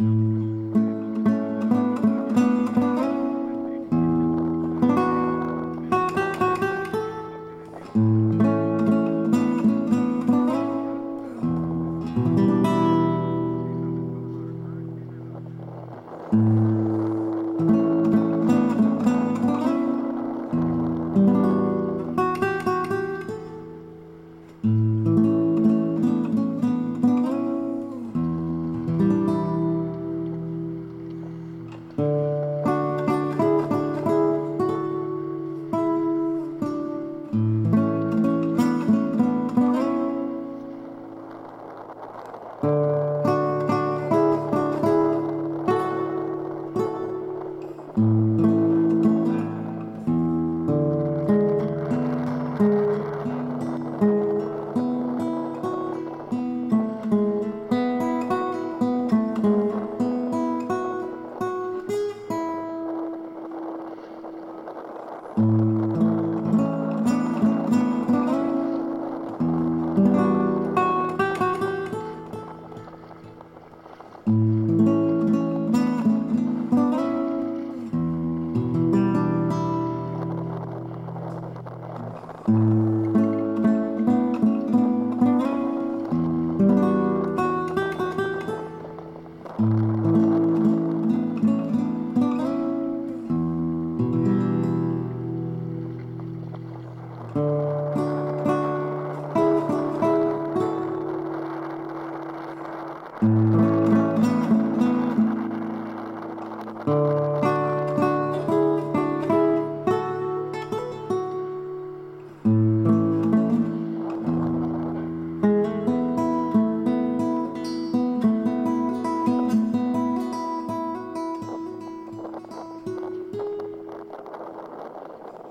Música